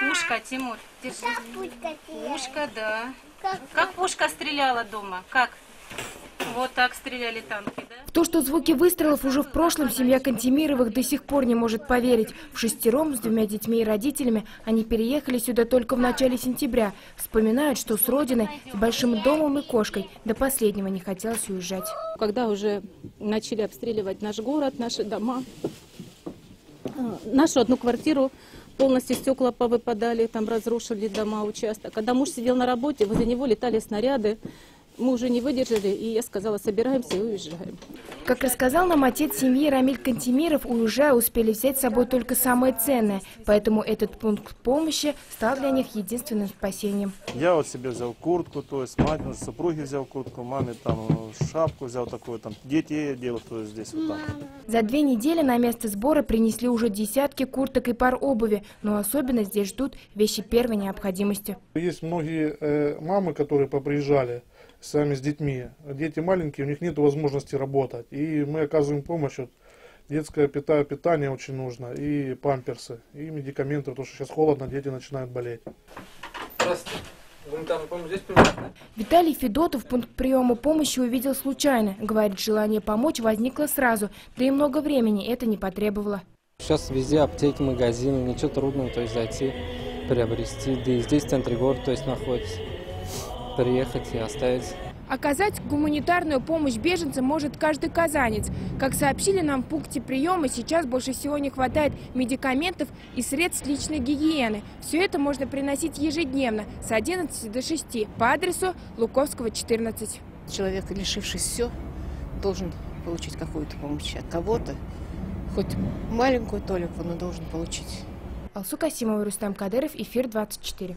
Пушка, Тимур, держи. Как пушка стреляет? Пушка, да. Как Как пушка стреляла дома? Как? Вот так стреляли танки, да? В то, что звуки выстрелов уже в прошлом, семья Кантемировых до сих пор не может поверить. В шестером с двумя детьми и родителями они переехали сюда только в начале сентября. Вспоминают, что с родиной, с большим домом и кошкой до последнего не хотелось уезжать. Когда уже начали обстреливать наш город, наши дома, э, нашу одну квартиру полностью стекла повыпадали, там разрушили дома, участок. Когда муж сидел на работе, возле него летали снаряды. Мы уже не выдержали, и я сказала, собираемся и уезжаем. Как рассказал нам отец семьи Рамиль Кантемиров, уезжая, успели взять с собой только самое ценное. Поэтому этот пункт помощи стал для них единственным спасением. Я вот себе взял куртку, то есть мать, ну, супруге взял куртку, маме там шапку взял такую, там дети одела, то есть здесь вот так. За две недели на место сбора принесли уже десятки курток и пар обуви, но особенно здесь ждут вещи первой необходимости. Есть многие э, мамы, которые поприезжали сами с детьми. Дети маленькие, у них нет возможности работать. И мы оказываем помощь. Вот, детское пита- питание очень нужно, и памперсы, и медикаменты, потому что сейчас холодно, дети начинают болеть. Здравствуйте. Виталий Федотов пункт приема помощи увидел случайно. Говорит, желание помочь возникло сразу, да и много времени это не потребовало. Сейчас везде аптеки, магазины, ничего трудного, то есть зайти, приобрести. Да и здесь в центре города, то есть находится. Приехать и оставить. Оказать гуманитарную помощь беженцам может каждый казанец. Как сообщили нам в пункте приема, сейчас больше всего не хватает медикаментов и средств личной гигиены. Все это можно приносить ежедневно с 11 до 6 по адресу Луковского, 14. Человек, лишившись все, должен получить какую-то помощь от кого-то. Хоть маленькую толику, но должен получить. Алсу Касимова, Рустам Кадыров, Эфир 24.